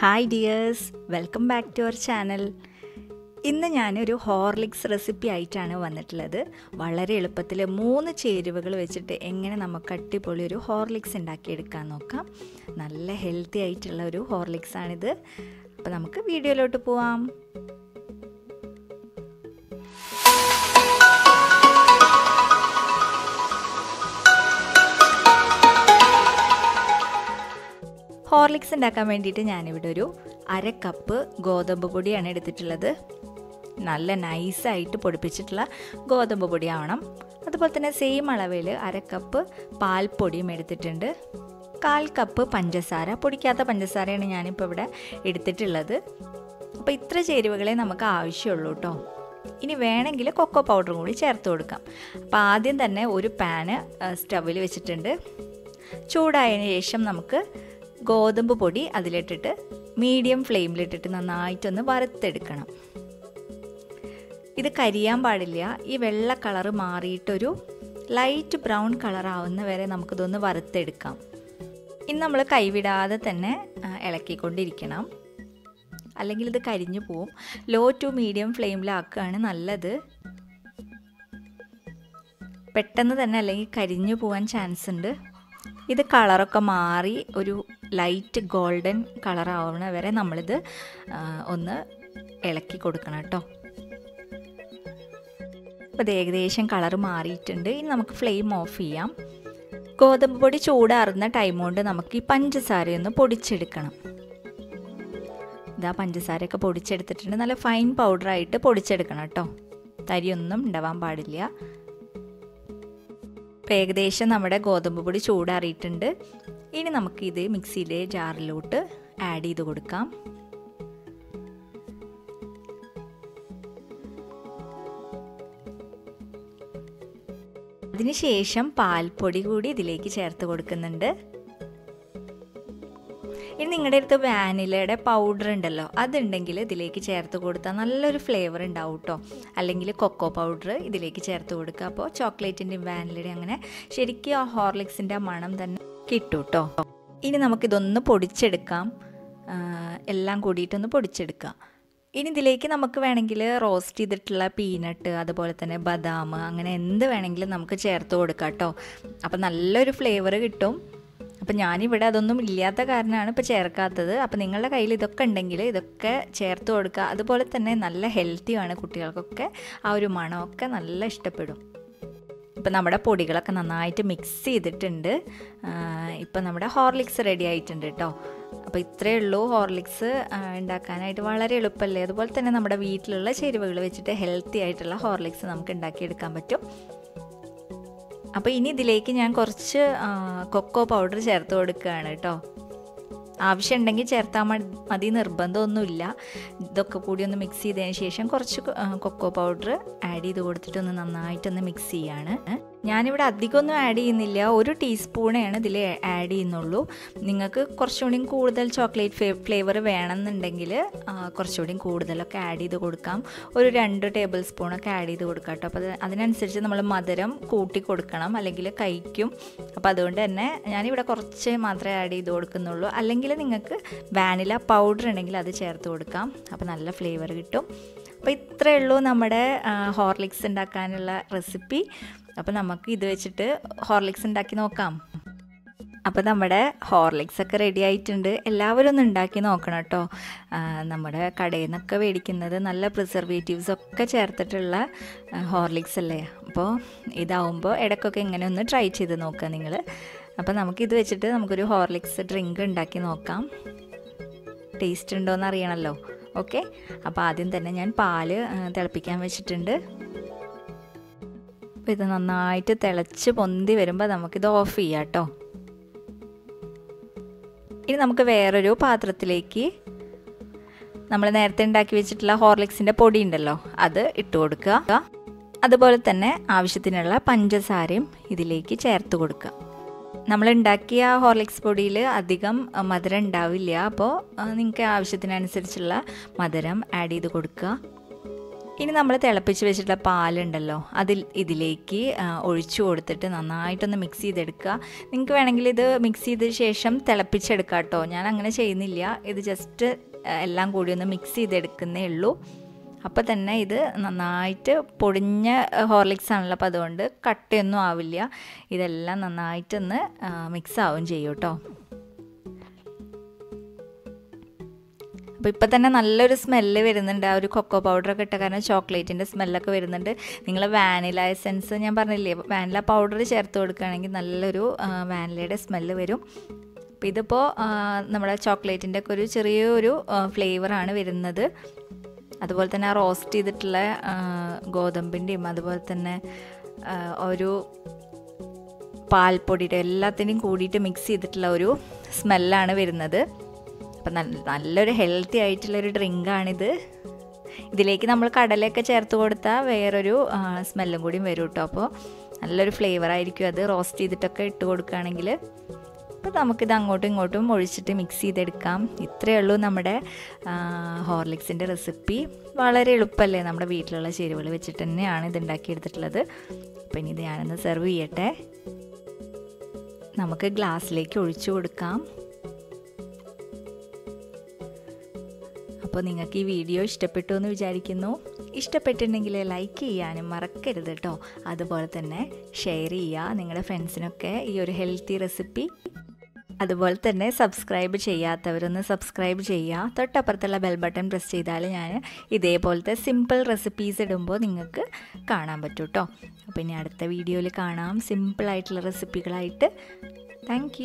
Hi dears welcome back to our channel ഇന്ന് ഞാനൊരു Horlicks recipe ആയിട്ടാണ് വന്നിട്ടുള്ളത്. വളരെ എളുപ്പത്തിൽ മൂന്ന് ചേരുവകൾ വെച്ചിട്ട് എങ്ങനെ നമുക്ക് അടിപൊളി ഒരു ഹോർലിക്സ് ഉണ്ടാക്കിയെടുക്കാൻ നോക്കാം. നല്ല ഹെൽത്തി ആയിട്ടുള്ള ഒരു ഹോർലിക്സ് ആണിത് അപ്പോൾ നമുക്ക് വീഡിയോയിലോട്ട് പോവാം. ഹോർലിക്സ് ഉണ്ടാക്കാൻ വേണ്ടിയിട്ട് ഞാനിവിടെ ഒരു അര കപ്പ് ഗോതമ്പ് പൊടിയാണ് എടുത്തിട്ടുള്ളത്. നല്ല നൈസായിട്ട് പൊടിപ്പിച്ചിട്ടുള്ള ഗോതമ്പ് പൊടിയാവണം അതുപോലെ തന്നെ സെയിം അളവിൽ അര കപ്പ് പാൽപ്പൊടിയും എടുത്തിട്ടുണ്ട്. കാൽ കപ്പ് പഞ്ചസാര പൊടിക്കാത്ത പഞ്ചസാരയാണ് ഞാനിപ്പോൾ ഇവിടെ എടുത്തിട്ടുള്ളത്. അപ്പോൾ ഇത്ര ചേരുവകളെ നമുക്ക് ആവശ്യമുള്ളൂ കേട്ടോ ഇനി വേണമെങ്കിൽ കൊക്കോ പൗഡറും കൂടി ചേർത്ത് കൊടുക്കാം. അപ്പോൾ ആദ്യം തന്നെ ഒരു പാന് സ്റ്റവിൽ വെച്ചിട്ടുണ്ട്. ചൂടായതിന് ശേഷം നമുക്ക് ഗോതമ്പ് പൊടി അതിലിട്ടിട്ട് മീഡിയം ഫ്ലെയിമിലിട്ടിട്ട് നന്നായിട്ടൊന്ന് വറുത്തെടുക്കണം. ഇത് കരിയാൻ പാടില്ല. ഈ വെള്ള കളറ് മാറിയിട്ടൊരു ലൈറ്റ് ബ്രൗൺ കളർ ആവുന്ന വരെ നമുക്കിതൊന്ന് വറുത്തെടുക്കാം. ഇന്ന് നമ്മൾ കൈവിടാതെ തന്നെ ഇളക്കിക്കൊണ്ടിരിക്കണം. അല്ലെങ്കിൽ ഇത് കരിഞ്ഞു പോവും. ലോ ടു മീഡിയം ഫ്ലെയിമിലാക്കുകയാണ് നല്ലത്. പെട്ടെന്ന് തന്നെ അല്ലെങ്കിൽ കരിഞ്ഞു പോകാൻ ചാൻസ് ഉണ്ട്. ഇത് കളറൊക്കെ മാറി ഒരു ലൈറ്റ് ഗോൾഡൻ കളർ ആവുന്ന വരെ നമ്മളിത് ഒന്ന് ഇളക്കി കൊടുക്കണം കേട്ടോ. അപ്പോൾ ഏകദേശം കളർ മാറിയിട്ടുണ്ട്. ഇനി നമുക്ക് ഫ്ലെയിം ഓഫ് ചെയ്യാം. ഗോതമ്പ് പൊടി ചൂടാറുന്ന ടൈം കൊണ്ട് നമുക്ക് ഈ പഞ്ചസാരയൊന്ന് പൊടിച്ചെടുക്കണം. ഇതാ പഞ്ചസാരയൊക്കെ പൊടിച്ചെടുത്തിട്ടുണ്ട്. നല്ല ഫൈൻ പൗഡറായിട്ട് പൊടിച്ചെടുക്കണം കേട്ടോ. തരിയൊന്നും ഉണ്ടാവാൻ പാടില്ല. ഇപ്പം ഏകദേശം നമ്മുടെ ഗോതമ്പ് പൊടി ചൂടാറിയിട്ടുണ്ട്. ഇനി നമുക്കിത് മിക്സിയിലെ ജാറിലോട്ട് ആഡ് ചെയ്ത് കൊടുക്കാം. അതിനുശേഷം പാൽപ്പൊടി കൂടി ഇതിലേക്ക് ചേർത്ത് കൊടുക്കുന്നുണ്ട്. നിങ്ങളുടെ അടുത്ത് വാനിലയുടെ പൗഡർ ഉണ്ടല്ലോ അതുണ്ടെങ്കിൽ ഇതിലേക്ക് ചേർത്ത് കൊടുത്താൽ നല്ലൊരു ഫ്ലേവർ ഉണ്ടാവും കേട്ടോ അല്ലെങ്കിൽ കൊക്കോ പൗഡർ ഇതിലേക്ക് ചേർത്ത് കൊടുക്കുക. അപ്പോൾ ചോക്ലേറ്റിന്റെയും വാനിലയുടെയും അങ്ങനെ ശരിക്കും ആ ഹോർലിക്സിന്റെ മണം തന്നെ കിട്ടും കേട്ടോ ഇനി നമുക്കിതൊന്ന് പൊടിച്ചെടുക്കാം. എല്ലാം കൂടിയിട്ടൊന്ന് പൊടിച്ചെടുക്കാം. ഇനി ഇതിലേക്ക് നമുക്ക് വേണമെങ്കിൽ റോസ്റ്റ് ചെയ്തിട്ടുള്ള പീനട്ട് അതുപോലെ തന്നെ ബദാം അങ്ങനെ എന്ത് വേണമെങ്കിലും നമുക്ക് ചേർത്ത് കൊടുക്കാം കേട്ടോ അപ്പോൾ നല്ലൊരു ഫ്ലേവർ കിട്ടും. അപ്പം ഞാനിവിടെ അതൊന്നും ഇല്ലാത്ത കാരണമാണ് ഇപ്പോൾ ചേർക്കാത്തത്. അപ്പോൾ നിങ്ങളുടെ കയ്യിൽ ഇതൊക്കെ ഉണ്ടെങ്കിൽ ഇതൊക്കെ ചേർത്ത് കൊടുക്കുക. അതുപോലെ തന്നെ നല്ല ഹെൽത്തിയാണ് കുട്ടികൾക്കൊക്കെ ആ ഒരു മണമൊക്കെ നല്ല ഇഷ്ടപ്പെടും. ഇപ്പം നമ്മുടെ പൊടികളൊക്കെ നന്നായിട്ട് മിക്സ് ചെയ്തിട്ടുണ്ട്. ഇപ്പം നമ്മുടെ ഹോർലിക്സ് റെഡി ആയിട്ടുണ്ട് കേട്ടോ. അപ്പോൾ ഇത്രയേ ഉള്ളൂ ഹോർലിക്സ് ഉണ്ടാക്കാനായിട്ട് വളരെ എളുപ്പമല്ലേ അതുപോലെ തന്നെ നമ്മുടെ വീട്ടിലുള്ള ചേരുവകൾ വെച്ചിട്ട് ഹെൽത്തി ആയിട്ടുള്ള ഹോർലിക്സ് നമുക്ക് ഉണ്ടാക്കിയെടുക്കാൻ പറ്റും. അപ്പോൾ ഇനി ഇതിലേക്ക് ഞാൻ കുറച്ച് കൊക്കോ പൗഡർ ചേർത്ത് കൊടുക്കുകയാണ് കേട്ടോ. ആവശ്യമുണ്ടെങ്കിൽ ചേർത്താൽ മതി നിർബന്ധമൊന്നുമില്ല. ഇതൊക്കെ കൂടി ഒന്ന് മിക്സ് ചെയ്തതിന് ശേഷം കുറച്ച് കൊക്കോ പൗഡർ ആഡ് ചെയ്ത് കൊടുത്തിട്ട് ഒന്ന് നന്നായിട്ടൊന്ന് മിക്സ് ചെയ്യാണ്. ഞാനിവിടെ അധികമൊന്നും ആഡ് ചെയ്യുന്നില്ല. ഒരു ടീസ്പൂണാണ് ഇതിൽ ആഡ് ചെയ്യുന്നുള്ളൂ. നിങ്ങൾക്ക് കുറച്ചുകൂടി കൂടുതൽ ചോക്ലേറ്റ് ഫ്ലേവർ വേണമെന്നുണ്ടെങ്കിൽ കുറച്ചുകൂടി കൂടുതലൊക്കെ ആഡ് ചെയ്ത് കൊടുക്കാം. ഒരു രണ്ട് ടേബിൾ സ്പൂണൊക്കെ ആഡ് ചെയ്ത് കൊടുക്കാം കേട്ടോ. അപ്പോൾ അതിനനുസരിച്ച് നമ്മൾ മധുരം കൂട്ടി കൊടുക്കണം. അല്ലെങ്കിൽ കഴിക്കും. അപ്പോൾ അതുകൊണ്ട് തന്നെ ഞാനിവിടെ കുറച്ച് മാത്രമേ ആഡ് ചെയ്ത് കൊടുക്കുന്നുള്ളൂ. അല്ലെങ്കിൽ നിങ്ങൾക്ക് വാനില പൗഡർ ഉണ്ടെങ്കിൽ അത് ചേർത്ത് കൊടുക്കാം. അപ്പോൾ നല്ല ഫ്ലേവർ കിട്ടും. അപ്പോൾ ഇത്രയേ ഉള്ളൂ നമ്മുടെ ഹോർലിക്സ് ഉണ്ടാക്കാനുള്ള റെസിപ്പി അപ്പോൾ നമുക്ക് ഇത് വെച്ചിട്ട് ഹോർലിക്സ് ഉണ്ടാക്കി നോക്കാം. അപ്പോൾ നമ്മുടെ ഹോർലിക്സ് ഒക്കെ റെഡി ആയിട്ടുണ്ട്. എല്ലാവരും ഒന്ന് ഉണ്ടാക്കി നോക്കണം കേട്ടോ. നമ്മുടെ കടയിൽ നിന്നൊക്കെ മേടിക്കുന്നത് നല്ല പ്രിസർവേറ്റീവ്സ് ഒക്കെ ചേർത്തിട്ടുള്ള ഹോർലിക്സ് അല്ലേ? അപ്പോൾ ഇതാവുമ്പോൾ ഇടയ്ക്കൊക്കെ ഇങ്ങനെ ഒന്ന് ട്രൈ ചെയ്ത് നോക്കുക നിങ്ങൾ അപ്പോൾ നമുക്കിത് വെച്ചിട്ട് നമുക്കൊരു ഹോർലിക്സ് ഡ്രിങ്ക് ഉണ്ടാക്കി നോക്കാം. ടേസ്റ്റ് ഉണ്ടോ എന്ന് അറിയണമല്ലോ ഓക്കെ അപ്പോൾ ആദ്യം തന്നെ ഞാൻ പാൽ തിളപ്പിക്കാൻ വെച്ചിട്ടുണ്ട്. അപ്പോൾ ഇത് നന്നായിട്ട് തിളച്ച് പൊന്തി വരുമ്പോൾ നമുക്കിത് ഓഫ് ചെയ്യാം കേട്ടോ ഇനി നമുക്ക് വേറൊരു പാത്രത്തിലേക്ക് നമ്മൾ നേരത്തെ ഉണ്ടാക്കി വെച്ചിട്ടുള്ള ഹോർലിക്സിന്റെ പൊടി ഉണ്ടല്ലോ അത് ഇട്ട് കൊടുക്കുക. അതുപോലെ തന്നെ ആവശ്യത്തിനുള്ള പഞ്ചസാരയും ഇതിലേക്ക് ചേർത്ത് കൊടുക്കുക. നമ്മൾ ഉണ്ടാക്കിയ ഹോർലിക്സ് പൊടിയിൽ അധികം മധുരം ഉണ്ടാവില്ല അപ്പോൾ നിങ്ങൾക്ക് ആവശ്യത്തിനനുസരിച്ചുള്ള മധുരം ആഡ് ചെയ്ത് കൊടുക്കുക. ഇനി നമ്മൾ തിളപ്പിച്ച് വെച്ചിട്ടുള്ള പാലുണ്ടല്ലോ അതിൽ ഇതിലേക്ക് ഒഴിച്ചു കൊടുത്തിട്ട് നന്നായിട്ടൊന്ന് മിക്സ് ചെയ്തെടുക്കുക. നിങ്ങൾക്ക് വേണമെങ്കിൽ ഇത് മിക്സ് ചെയ്ത ശേഷം തിളപ്പിച്ചെടുക്കാം കേട്ടോ. ഞാൻ അങ്ങനെ ചെയ്യുന്നില്ല. ഇത് ജസ്റ്റ് എല്ലാം കൂടി ഒന്ന് മിക്സ് ചെയ്തെടുക്കുന്നേ ഉള്ളൂ. അപ്പോൾ തന്നെ ഇത് നന്നായിട്ട് പൊടിഞ്ഞ ഹോർലിക്സ് ആണല്ലോ. അപ്പോൾ അതുകൊണ്ട് കട്ടയൊന്നും ആവില്ല. ഇതെല്ലാം നന്നായിട്ടൊന്ന് മിക്സ് ആവും ചെയ്യും കേട്ടോ. അപ്പോൾ ഇപ്പം തന്നെ നല്ലൊരു സ്മെല്ല് വരുന്നുണ്ട്. ആ ഒരു കൊക്കോ പൗഡറൊക്കെ ഇട്ട കാരണം ചോക്ലേറ്റിന്റെ സ്മെല്ലൊക്കെ വരുന്നുണ്ട്. നിങ്ങൾ വാനില എസെൻസ് ഞാൻ പറഞ്ഞില്ലേ വാനില പൗഡർ ചേർത്ത് കൊടുക്കുകയാണെങ്കിൽ നല്ലൊരു വാനിലയുടെ സ്മെല്ല് വരും. അപ്പോൾ ഇതിപ്പോൾ നമ്മുടെ ചോക്ലേറ്റിന്റെ ഒക്കെ ഒരു ചെറിയൊരു ഫ്ലേവറാണ് വരുന്നത്. അതുപോലെ തന്നെ ആ റോസ്റ്റ് ചെയ്തിട്ടുള്ള ഗോതമ്പിന്റെയും അതുപോലെ തന്നെ ഒരു പാൽപ്പൊടിയുടെ എല്ലാത്തിന്റെയും കൂടിയിട്ട് മിക്സ് ചെയ്തിട്ടുള്ള ഒരു സ്മെല്ലാണ് വരുന്നത്. അപ്പം നല്ലൊരു ഹെൽത്തി ആയിട്ടുള്ളൊരു ഡ്രിങ്കാണിത് ഇതിലേക്ക് നമ്മൾ കടലയൊക്കെ ചേർത്ത് കൊടുത്താൽ വേറൊരു സ്മെല്ലും കൂടിയും വരും കേട്ടോ. അപ്പോൾ നല്ലൊരു ഫ്ലേവർ ആയിരിക്കും അത്. റോസ്റ്റ് ചെയ്തിട്ടൊക്കെ ഇട്ട് കൊടുക്കുകയാണെങ്കിൽ അപ്പോൾ നമുക്കിത് അങ്ങോട്ടും ഇങ്ങോട്ടും ഒഴിച്ചിട്ട് മിക്സ് ചെയ്തെടുക്കാം. ഇത്രയേ ഉള്ളൂ നമ്മുടെ ഹോർലിക്സിന്റെ റെസിപ്പി വളരെ എളുപ്പമല്ലേ നമ്മുടെ വീട്ടിലുള്ള ചേരുവകൾ വെച്ചിട്ട് തന്നെയാണ് ഇത് ഉണ്ടാക്കിയെടുത്തിട്ടുള്ളത്. അപ്പോൾ ഇനി ഇത് ഞാനൊന്ന് സെർവ് ചെയ്യട്ടെ. നമുക്ക് ഗ്ലാസ്സിലേക്ക് ഒഴിച്ചു കൊടുക്കാം. അപ്പോൾ നിങ്ങൾക്ക് ഈ വീഡിയോ ഇഷ്ടപ്പെട്ടു എന്ന് വിചാരിക്കുന്നു. ഇഷ്ടപ്പെട്ടിട്ടുണ്ടെങ്കിൽ ലൈക്ക് ചെയ്യാനും മറക്കരുത് കേട്ടോ. അതുപോലെ തന്നെ ഷെയർ ചെയ്യുക നിങ്ങളുടെ ഫ്രണ്ട്സിനൊക്കെ ഈ ഒരു ഹെൽത്തി റെസിപ്പി അതുപോലെ തന്നെ സബ്സ്ക്രൈബ് ചെയ്യാത്തവരൊന്ന് സബ്സ്ക്രൈബ് ചെയ്യുക. തൊട്ടപ്പുറത്തുള്ള ബെൽ ബട്ടൺ പ്രസ് ചെയ്താൽ ഞാൻ ഇതേപോലത്തെ സിമ്പിൾ റെസിപ്പീസ് ഇടുമ്പോൾ നിങ്ങൾക്ക് കാണാൻ പറ്റും കേട്ടോ. അപ്പോൾ ഇനി അടുത്ത വീഡിയോയിൽ കാണാം. സിമ്പിളായിട്ടുള്ള റെസിപ്പികളായിട്ട് താങ്ക്